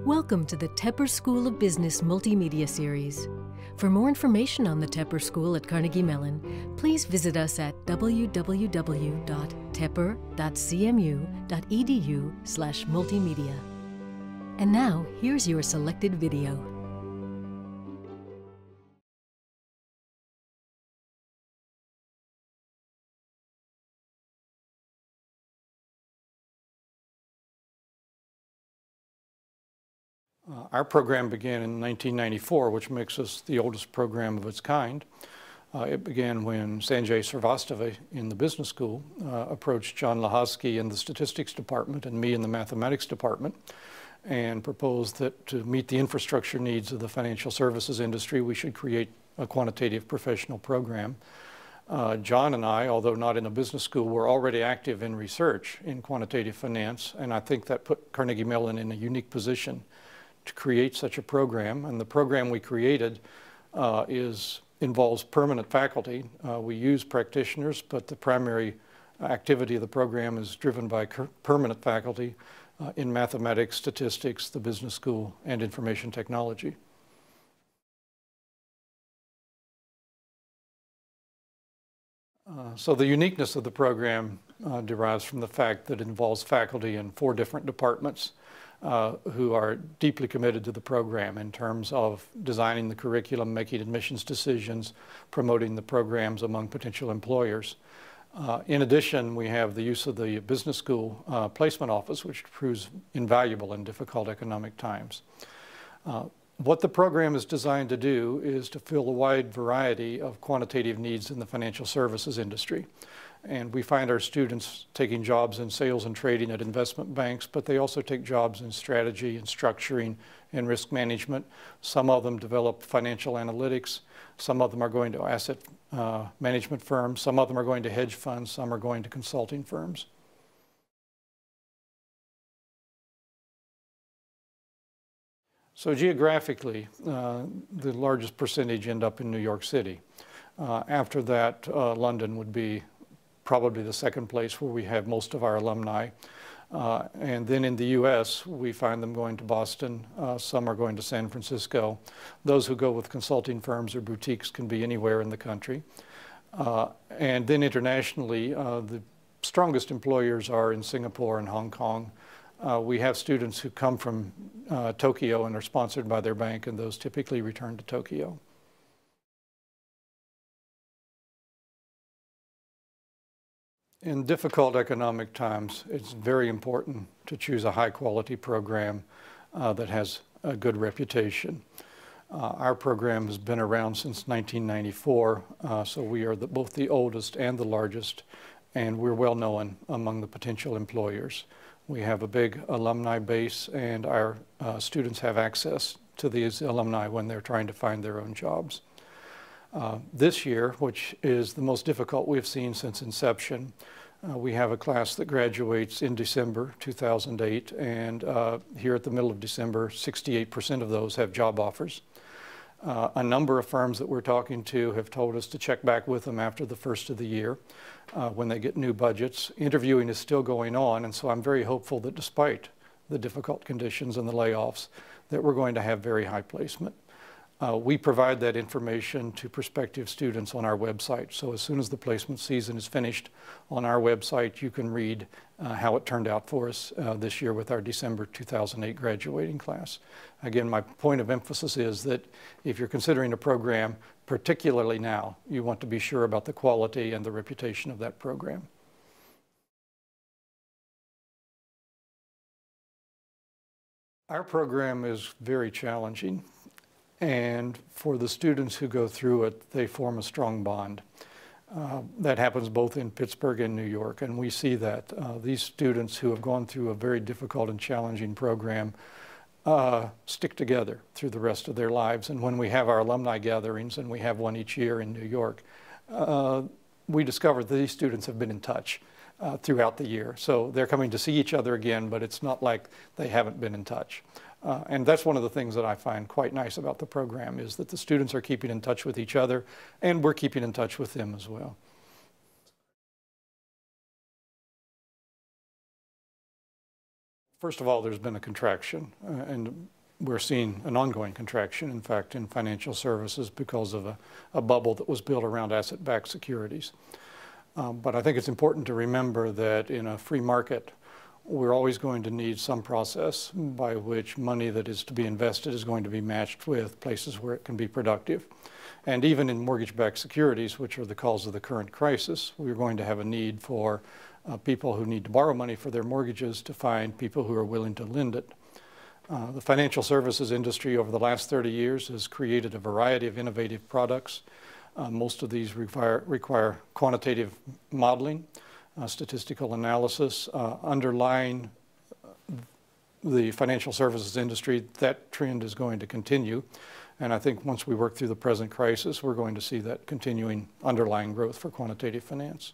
Welcome to the Tepper School of Business Multimedia Series. For more information on the Tepper School at Carnegie Mellon, please visit us at www.tepper.cmu.edu/multimedia. And now, here's your selected video. Uh, our program began in 1994, which makes us the oldest program of its kind. Uh, it began when Sanjay Srivastava in the business school uh, approached John Lehoczky in the statistics department and me in the mathematics department and proposed that to meet the infrastructure needs of the financial services industry, we should create a quantitative professional program. Uh, John and I, although not in a business school, were already active in research in quantitative finance, and I think that put Carnegie Mellon in a unique position to create such a program. And the program we created uh, is involves permanent faculty. Uh, we use practitioners, but the primary activity of the program is driven by permanent faculty uh, in mathematics, statistics, the business school, and information technology. Uh, so the uniqueness of the program uh, derives from the fact that it involves faculty in four different departments uh, who are deeply committed to the program in terms of designing the curriculum, making admissions decisions, promoting the programs among potential employers. Uh, in addition, we have the use of the business school uh, placement office, which proves invaluable in difficult economic times. Uh, what the program is designed to do is to fill a wide variety of quantitative needs in the financial services industry. And we find our students taking jobs in sales and trading at investment banks, but they also take jobs in strategy and structuring and risk management. Some of them develop financial analytics. Some of them are going to asset uh, management firms. Some of them are going to hedge funds. Some are going to consulting firms. So geographically, uh, the largest percentage end up in New York City. Uh, after that, uh, London would be probably the second place where we have most of our alumni. Uh, and then in the U.S., we find them going to Boston. Uh, some are going to San Francisco. Those who go with consulting firms or boutiques can be anywhere in the country. Uh, and then internationally, uh, the strongest employers are in Singapore and Hong Kong. Uh, we have students who come from uh, Tokyo and are sponsored by their bank, and those typically return to Tokyo. In difficult economic times, it's very important to choose a high quality program uh, that has a good reputation. Uh, our program has been around since 1994, uh, so we are the, both the oldest and the largest, and we're well known among the potential employers. We have a big alumni base, and our uh, students have access to these alumni when they're trying to find their own jobs. Uh, this year, which is the most difficult we've seen since inception, uh, we have a class that graduates in December 2008, and uh, here at the middle of December, 68% of those have job offers. Uh, a number of firms that we're talking to have told us to check back with them after the first of the year uh, when they get new budgets. Interviewing is still going on, and so I'm very hopeful that despite the difficult conditions and the layoffs, that we're going to have very high placement. Uh, we provide that information to prospective students on our website. So as soon as the placement season is finished on our website, you can read uh, how it turned out for us uh, this year with our December 2008 graduating class. Again, my point of emphasis is that if you're considering a program, particularly now, you want to be sure about the quality and the reputation of that program. Our program is very challenging. And for the students who go through it, they form a strong bond. Uh, that happens both in Pittsburgh and New York, and we see that. Uh, these students who have gone through a very difficult and challenging program uh, stick together through the rest of their lives. And when we have our alumni gatherings, and we have one each year in New York, uh, we discover that these students have been in touch uh, throughout the year. So they're coming to see each other again, but it's not like they haven't been in touch. Uh, and that's one of the things that I find quite nice about the program is that the students are keeping in touch with each other and we're keeping in touch with them as well. First of all, there's been a contraction, uh, and we're seeing an ongoing contraction, in fact, in financial services because of a, a bubble that was built around asset-backed securities. Um, but I think it's important to remember that in a free market, we're always going to need some process by which money that is to be invested is going to be matched with places where it can be productive. And even in mortgage-backed securities, which are the cause of the current crisis, we're going to have a need for uh, people who need to borrow money for their mortgages to find people who are willing to lend it. Uh, the financial services industry over the last 30 years has created a variety of innovative products. Uh, most of these require, require quantitative modeling, uh, statistical analysis, uh, underlying the financial services industry. That trend is going to continue. And I think once we work through the present crisis, we're going to see that continuing underlying growth for quantitative finance.